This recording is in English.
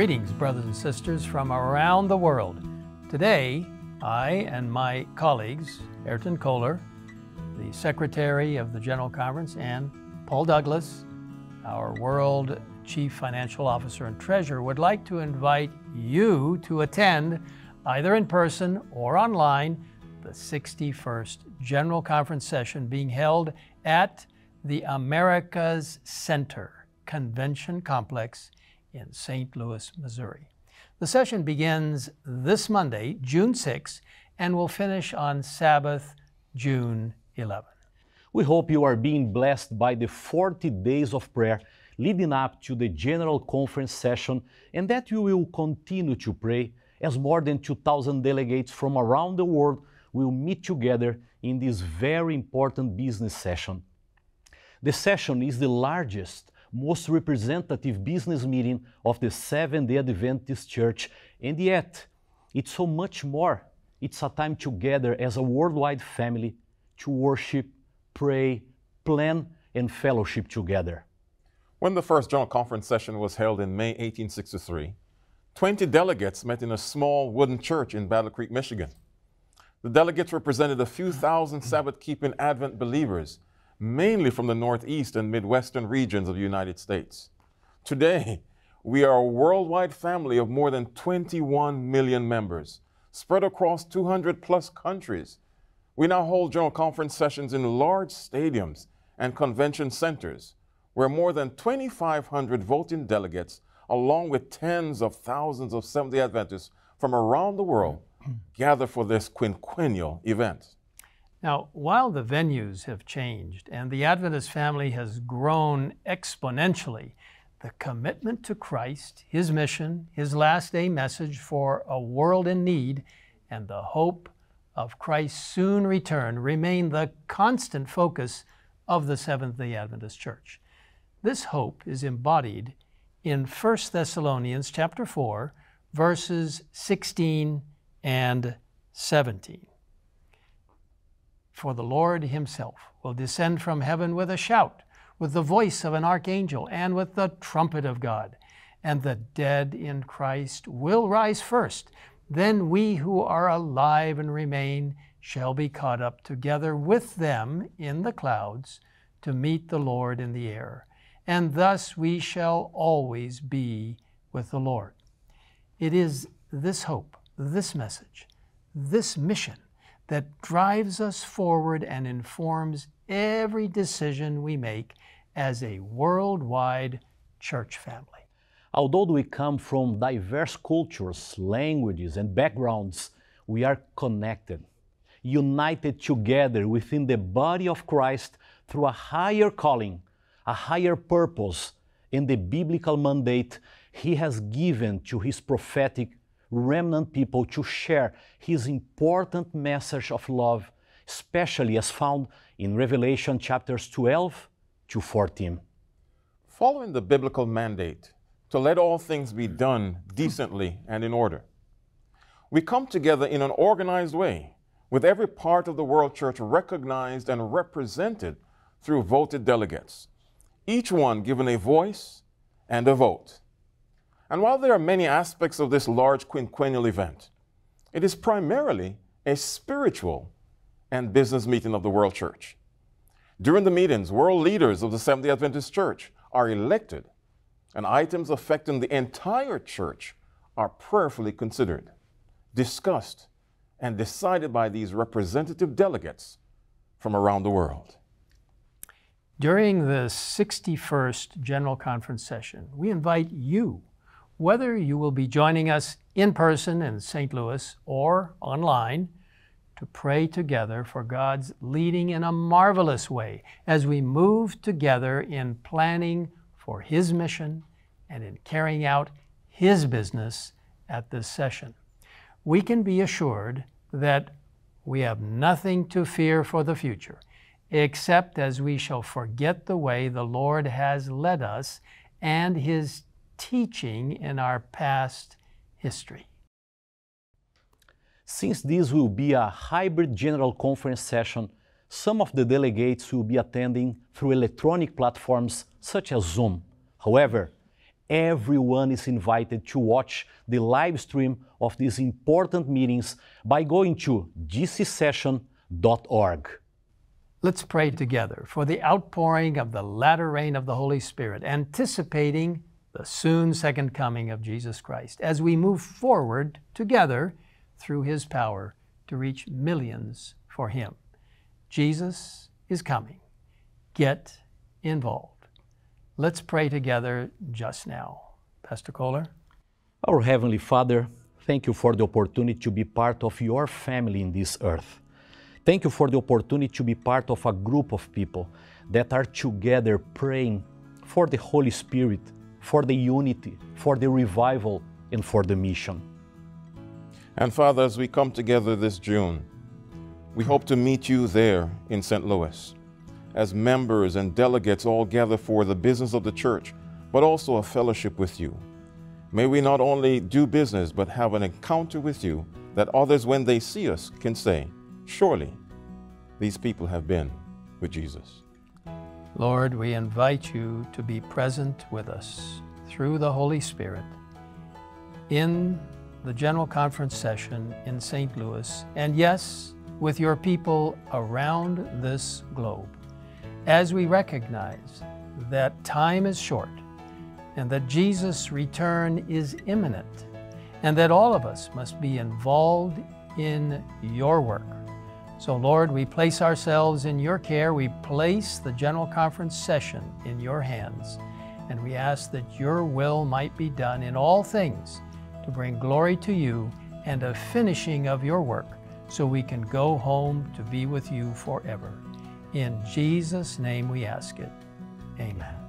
Greetings, brothers and sisters from around the world. Today, I and my colleagues, Erton Kohler, the Secretary of the General Conference, and Paul Douglas, our World Chief Financial Officer and Treasurer, would like to invite you to attend, either in person or online, the 61st General Conference session being held at the Americas Center Convention Complex in St. Louis, Missouri. The session begins this Monday, June 6, and will finish on Sabbath, June 11. We hope you are being blessed by the 40 days of prayer leading up to the General Conference session and that you will continue to pray as more than 2,000 delegates from around the world will meet together in this very important business session. The session is the largest, most representative business meeting of the Seventh day Adventist Church, and yet it's so much more. It's a time together as a worldwide family to worship, pray, plan, and fellowship together. When the first General Conference session was held in May 1863, 20 delegates met in a small wooden church in Battle Creek, Michigan. The delegates represented a few thousand Sabbath keeping Advent believers, mainly from the Northeast and Midwestern regions of the United States. Today, we are a worldwide family of more than 21 million members, spread across 200 plus countries. We now hold General Conference sessions in large stadiums and convention centers where more than 2,500 voting delegates, along with tens of thousands of Seventh day Adventists from around the world, gather for this quinquennial event. Now, while the venues have changed and the Adventist family has grown exponentially, the commitment to Christ, His mission, His last day message for a world in need, and the hope of Christ's soon return remain the constant focus of the Seventh day Adventist Church. This hope is embodied in 1 Thessalonians chapter 4, verses 16 and 17. For the Lord himself will descend from heaven with a shout, with the voice of an archangel, and with the trumpet of God. And the dead in Christ will rise first. Then we who are alive and remain shall be caught up together with them in the clouds to meet the Lord in the air. And thus we shall always be with the Lord. It is this hope this message, this mission that drives us forward and informs every decision we make as a worldwide church family. Although we come from diverse cultures, languages, and backgrounds, we are connected, united together within the body of Christ through a higher calling, a higher purpose, and the biblical mandate He has given to His prophetic remnant people to share his important message of love, especially as found in Revelation chapters 12 to 14. Following the biblical mandate to let all things be done decently and in order, we come together in an organized way with every part of the World Church recognized and represented through voted delegates, each one given a voice and a vote. And while there are many aspects of this large quinquennial event, it is primarily a spiritual and business meeting of the World Church. During the meetings, world leaders of the Seventh day Adventist Church are elected, and items affecting the entire church are prayerfully considered, discussed, and decided by these representative delegates from around the world. During the 61st General Conference session, we invite you whether you will be joining us in person in St. Louis or online to pray together for God's leading in a marvelous way as we move together in planning for His mission and in carrying out His business at this session. We can be assured that we have nothing to fear for the future, except as we shall forget the way the Lord has led us and His teaching in our past history. Since this will be a hybrid General Conference session, some of the delegates will be attending through electronic platforms such as Zoom. However, everyone is invited to watch the live stream of these important meetings by going to gcsession.org. Let's pray together for the outpouring of the latter rain of the Holy Spirit, anticipating the soon second coming of Jesus Christ as we move forward together through His power to reach millions for Him. Jesus is coming. Get involved. Let's pray together just now. Pastor Kohler? Our Heavenly Father, thank you for the opportunity to be part of your family in this earth. Thank you for the opportunity to be part of a group of people that are together praying for the Holy Spirit, for the unity, for the revival, and for the mission. And Father, as we come together this June, we hope to meet you there in St. Louis as members and delegates all gather for the business of the church, but also a fellowship with you. May we not only do business, but have an encounter with you that others, when they see us, can say, Surely these people have been with Jesus. Lord, we invite you to be present with us through the Holy Spirit in the General Conference session in St. Louis, and yes, with your people around this globe, as we recognize that time is short and that Jesus' return is imminent, and that all of us must be involved in your work. So, Lord, we place ourselves in your care. We place the General Conference session in your hands, and we ask that your will might be done in all things to bring glory to you and a finishing of your work so we can go home to be with you forever. In Jesus' name we ask it. Amen.